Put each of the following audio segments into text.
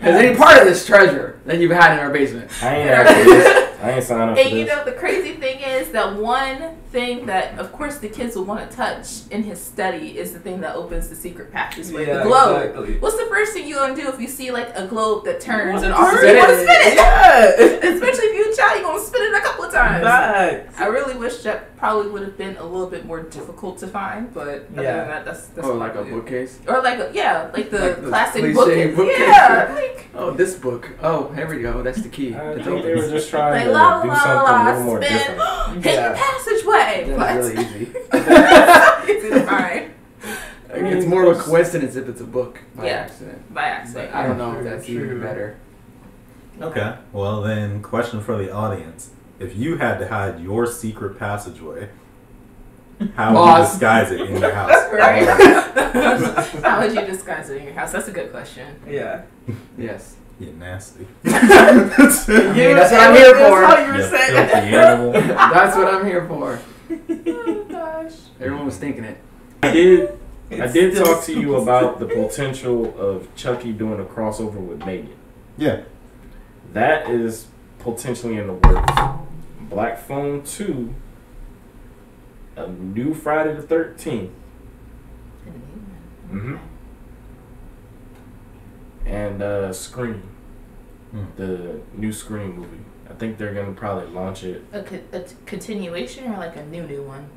Has any part of this treasure that you've had in our basement? I ain't asked for this. I ain't signed up for And you this. know the crazy thing is that one thing that of course the kids will want to touch in his study is the thing that opens the secret passageway, the globe. exactly. What's the first thing you gonna do if you see like a globe that turns and Wanna offers spin you want to spin it? Yeah. Especially if you're a child, you're gonna spin it a couple of times. Facts. I really wish that probably would have been a little bit more difficult to find, but other Yeah. than that, that's that's Oh, like a probably it. bookcase? or like a, yeah, like the Like the classic cliche book. bookcase. Yeah, like Oh, this book. Oh, here we go. That's the key. I think they open. were just trying like to la do la something a la little more spin, different. hit Yeah. the passageway. That's What? really easy. it's fine I mean, it's mm. more of a coincidence if it's a book by Yeah. accident. by accident. But I don't know if that's true. even better. Okay. Well, then, question for the audience: If you had to hide your secret passageway, how would you disguise it in your house? Right? How would you disguise it in your house? That's a good question. Yeah. Yes. You nasty. Yeah, that's what I'm here for. That's how you were You saying. That's what I'm here for. Oh gosh. Everyone was thinking it. I did. I did talk to you about the potential of Chucky doing a crossover with Megan. Yeah. That is potentially in the works. Black Phone 2, a new Friday the 13th, Mhm. And uh, Scream, Hmm. the new Scream movie. I think they're going to probably launch it. A, co- a t- continuation or like a new new one?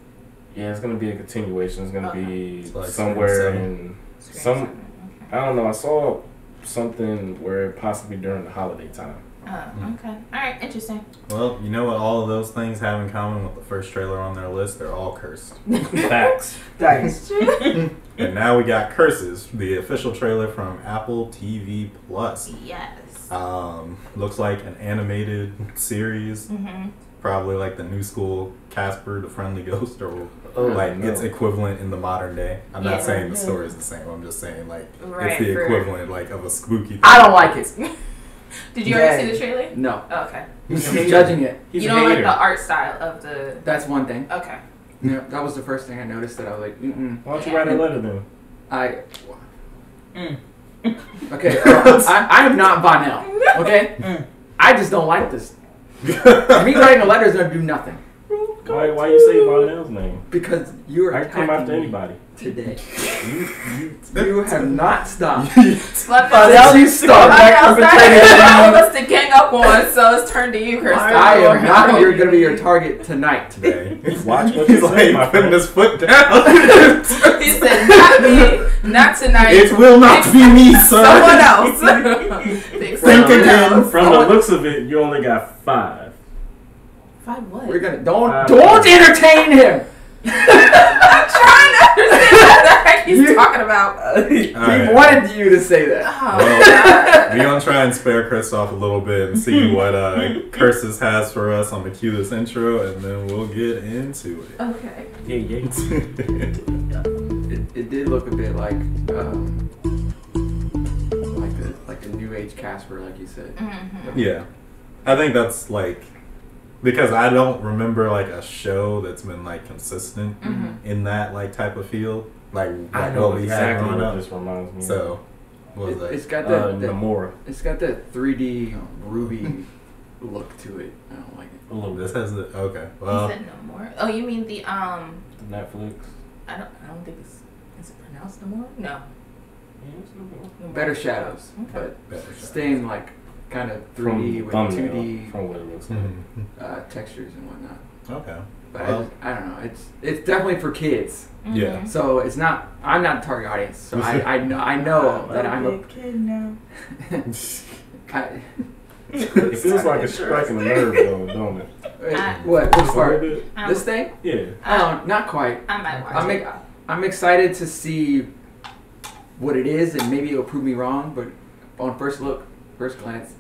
Yeah, it's going to be a continuation. It's going to Okay. be It's like somewhere Scream in. Screen Some- seven, I don't know. I saw something where possibly during the holiday time. Okay. Oh, okay. All right. Interesting. Well, you know what all of those things have in common with the first trailer on their list? They're all cursed. Facts. Thanks. And now we got Curses, the official trailer from Apple TV Plus. yes. Um, looks like an animated series, Mm-hmm. probably like the new school Casper the Friendly Ghost, or Oh, like no. its equivalent in the modern day. I'm Yeah. not saying the story is the same. I'm just saying like Right, it's the equivalent like of a spooky. Thing. I don't like it. Did you already Yeah. see the trailer? No. Oh, okay. I'm judging it. He's you a don't like the art style of the. That's one thing. Okay. Yeah, that was the first thing I noticed that I was like, mm-mm. Why don't you write a letter then? I. Mm. Okay, uh, I, I am not Bonnell. Okay, Mm. I just don't like this. Me writing a letter is gonna do nothing Why? Why you say Bonnell's name? because you are I can come after anybody. today. You, you, you have not stopped. Bonnell, you stop that Bonnell perpetrating started on all of us to gang up on, so it's turned to you, Krista. I am not you're gonna be your target tonight. Today. Watch what He's you say, my putting friend. his foot down. He said, "Not me, not tonight. it will not be me, sir. Someone else. Pick Think again. else. From the looks of it, you only got five. Five what? We're gonna don't Uh, don't entertain him. I'm trying to understand what the heck he's You- talking about. He Alright. wanted you to say that. Oh, Well, we're gonna try and spare Chris off a little bit and see what uh, Curses has for us on the cue this intro, and then we'll get into it. okay. Yeah, yeah. It, it did look a bit like um, like a like a new age Casper, like you said. Mm-hmm. yeah, I think that's like because I don't remember like a show that's been like consistent Mm-hmm. in that like type of feel, like I like know what we had growing what up. this reminds me. So, what was It, that? it's got uh, that, that it's got that 3D ruby look to it. I don't like it. A little This bit. has the okay. You Well, said no more. Oh, you mean the um? Netflix. I don't. I don't think it's. Is it pronounced no more? No. Yeah, it's a little bit. No more. Better shadows, Okay. but better shot. staying like kind of 3D with thumbnail, 2D From what it looks like. Uh, textures and whatnot. Okay. But I, Well- just, I don't know. It's it's definitely for kids. Mhm. Yeah. So it's not. I'm not the target audience. So I I know I know that I'm a. kid now. I, It feels like it's striking a nerve, though, don't it? I- what? Which Just a little part? Um, This thing? Yeah. Oh, not quite. I might watch I'm, it. I'm excited to see what it is, and maybe it'll prove me wrong. But on first look, first glance,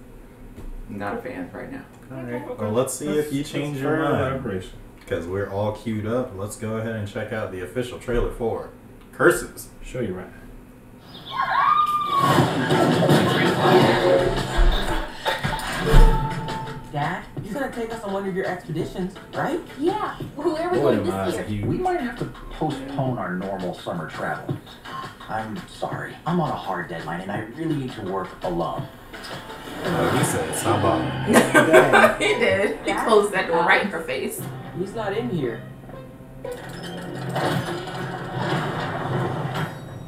not a fan right now. All right. Well, let's see if you change your mind. Because we're all queued up. Let's go ahead and check out the official trailer for Curses. Show you right. Dad, you're gonna take us on one of your expeditions, right? Yeah, whoever Boy, going am I this year. huge. We might have to postpone our normal summer travel. I'm sorry. I'm on a hard deadline and I really need to work alone. Like he said, stop on. he did. He closed that door right in her face. He's not in here.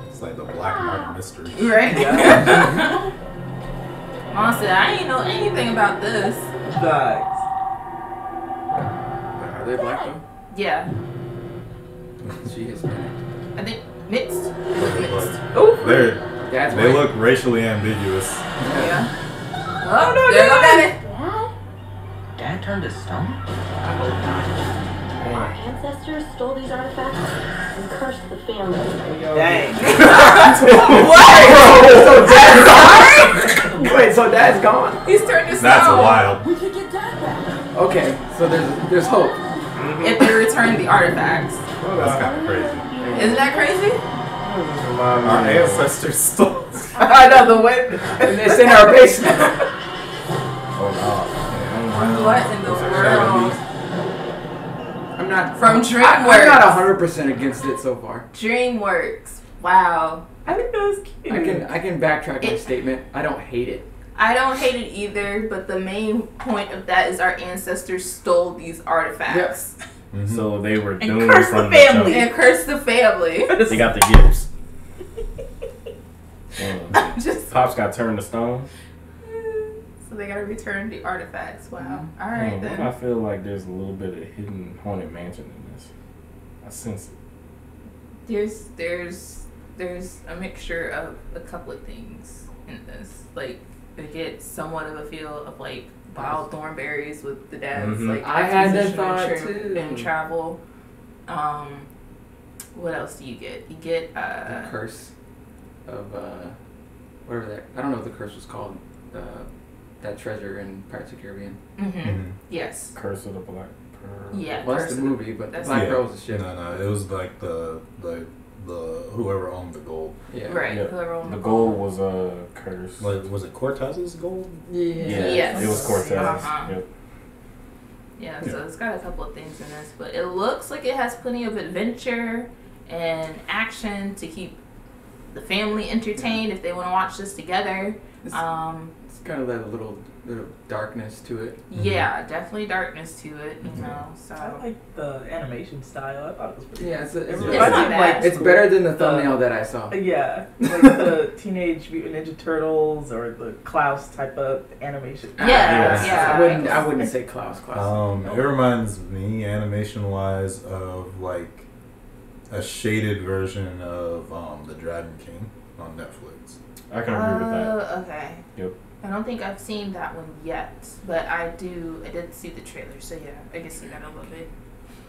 It's like the black mark mystery. Right? Yeah. Mom said, I ain't know anything about this. Facts. Are they black though? Yeah. She is black. I think mixed. But Mixed. They're, Dad's they white. look racially ambiguous. Yeah. Oh, no, there go daddy. Dad turned to stone? Our ancestors stole these artifacts and cursed the family. Dang. what? so dad's gone. Wait, so dad's gone. He's turned to stone. That's wild. We could get Dad back. Okay, so there's there's hope. Mm-hmm. If they return the artifacts. That's kind of crazy. Isn't that crazy? Our ancestors stole. I know the way. And it's in our basement. Oh no. What in the world? I'm not From DreamWorks. I'm DreamWorks. not hundred percent against it so far. DreamWorks. Wow. I think that was cute. I can I can backtrack my It- statement. I don't hate it. I don't hate it either, but the main point of that is our ancestors stole these artifacts Mhm. So they were And doomed curse from the the family. and cursed the family. They got the gifts. Damn. Just Pops got turned to stone. so they gotta return the artifacts. Wow. All Hmm, right but I feel like there's a little bit of hidden haunted mansion in this. I sense it. There's there's there's a mixture of a couple of things in this. Like they get somewhat of a feel of like wild Thornberrys with the dad's Mhm. like I had that thought, and tra- too. and travel. Um, what else do you get? You get The uh curse of uh, whatever that I don't know what the curse was called. Uh, that treasure in Pirates of the Caribbean. mhm. Mhm. yes Curse of the Black Pearl. yeah. Well, that's the movie, but that's- Black Yeah. Pearl was a ship. No, no, it was like the the the whoever owned the gold. Yeah. right. Yeah. Whoever owned The gold was a curse. Like, was it Cortez's gold? Yeah. Yeah, Yes. it was Cortez. Uh-huh. Yep. Yeah, so it's got a couple of things in this, but it looks like it has plenty of adventure and action to keep the family entertained if they want to watch this together. Um, it's kind of that little little darkness to it. yeah, definitely darkness to it, you Mhm. know. So I like the animation style. I thought it was pretty. Yeah, it's a, it's, It's it's, not bad. it's better than the thumbnail that I saw. Yeah, like the Teenage Mutant Ninja Turtles or the Klaus type of animation. Yeah, yes. yeah. I wouldn't I wouldn't say Klaus Klaus. Um, it reminds me, animation wise, of like a shaded version of um, the Dragon King on Netflix. I can agree with that. Uh, okay. Yep. I don't think I've seen that one yet, but I do. I did see the trailer, so yeah, I can see that a little bit.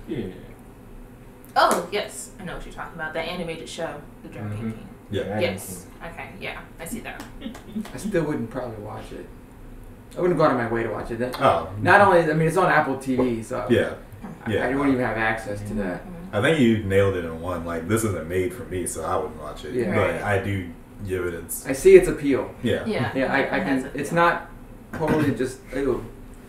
Yeah. Oh yes, I know what you're talking about. That animated show, The Dragon Mhm. King. Yeah. Yes. Okay. Yeah, I see that. I still wouldn't probably watch it. I wouldn't go out of my way to watch it. That, Oh, not only I mean it's on Apple TV, so Yeah, I, yeah. I wouldn't even have access to that. I think you nailed it in one. Like this isn't made for me, so I wouldn't watch it. Yeah. But I do give it its I see its appeal. yeah. Yeah. Yeah, I, I can. It's not totally just ew.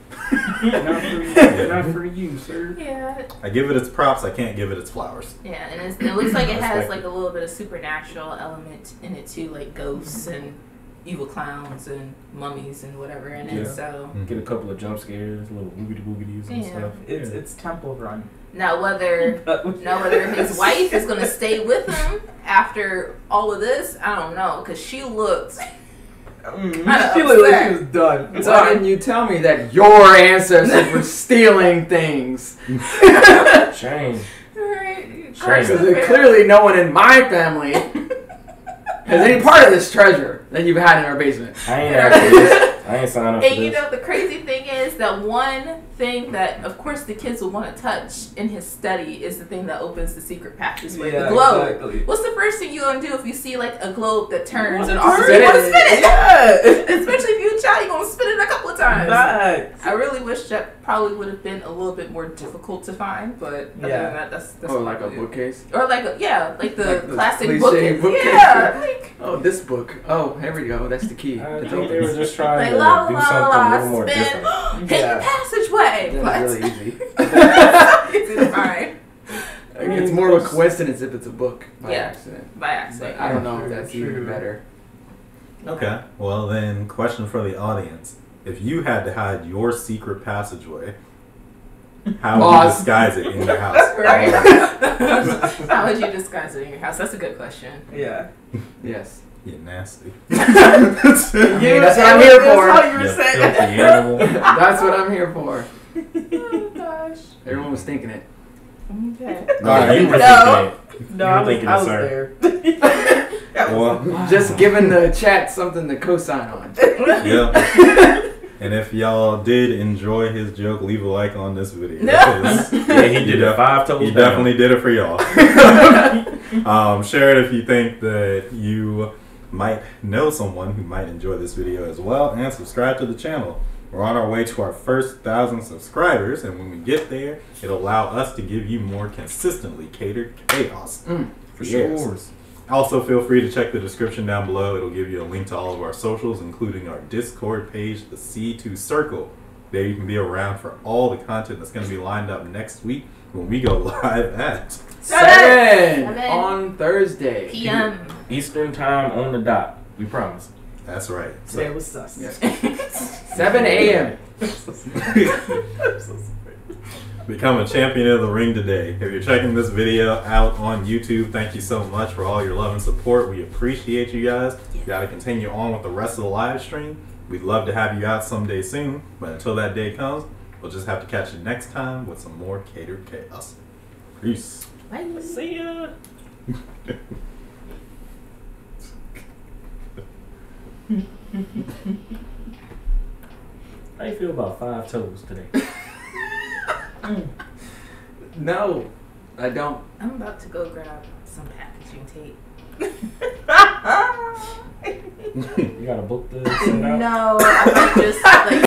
not, for you, not for you, sir. Yeah, I give it its props. I can't give it its flowers. yeah, and it's, it looks like it has like a little bit of supernatural element in it too, like ghosts and evil clowns and mummies and whatever in it. Yeah. So mm-hmm. Get a couple of jump scares, little boogity boogities and Yeah. stuff. It's yeah. it's Temple Run. Now whether now whether his wife is gonna stay with him after all of this, I don't know, cause she looks. Mm, Kinda she looked like she was done. Why didn't you tell me that your ancestors were stealing things? Shame. Right. Shame. Because clearly no one in my family has any part of this treasure that you've had in our basement. I ain't after this. I ain't signed up for And you this. know the crazy thing is that one thing that of course the kids will want to touch in his study is the thing that opens the secret passageway. Yeah, the globe. exactly. What's the first thing you gonna do if you see like a globe that turns and Wanna offers you want to spin it? Yeah. Especially if you're a child, you're gonna spin it a couple of times. Facts. I really wish that probably would have been a little bit more difficult to find, but other Yeah. than that, that's that's Oh, like a probably- bookcase? or like a, yeah, like the Like the classic cliche book. bookcase. Yeah, like Oh, this book. Oh, here we go. That's the key. I It's think they open. were just trying like to la do la something a la little more different. Hidden Yeah. passageway. That's But really easy. it's fine. it's more of a coincidence if it's a book by Yeah. accident. By accident. But I don't know if that's true. even better. Okay. Well, then, question for the audience: If you had to hide your secret passageway, how would you disguise it in your house? Right. How would you disguise it in your house? That's a good question. Yeah. Yes. You nasty. I mean, that's what I'm here That's for. how you were You saying. That's what I'm here for. Oh gosh. Everyone was thinking it. Okay. No, Alright. you were No. thinking No, You I were was, thinking I it, was sir. there. That it. was- Well, Just giving the chat something to co-sign on. yeah. And if y'all did enjoy his joke, leave a like on this video. No. 'cause yeah, he did You it five toes He down. definitely did it for y'all. um, share it if you think that you might know someone who might enjoy this video as well, and subscribe to the channel. We're on our way to our first thousand subscribers, and when we get there, it'll allow us to give you more consistently catered chaos. Mm. for Yes. sure. Also, feel free to check the description down below. It'll give you a link to all of our socials, including our Discord page, the C2 Circle. There you can be around for all the content that's going to be lined up next week when we go live at. Seven, Seven. on Thursday. PM. Eastern time on the dot. We promise. That's right. So- Today was sus. Yes. 7 a.m. Become a champion of the ring today. If you're checking this video out on YouTube, thank you so much for all your love and support. We appreciate you guys. You got to continue on with the rest of the live stream. We'd love to have you out someday soon, but until that day comes, we'll just have to catch you next time with some more catered chaos. Peace. Bye. See ya. How you feel about five toes today? Mm. No, I don't. I'm about to go grab some packaging tape. You gotta book to send out? No, I might just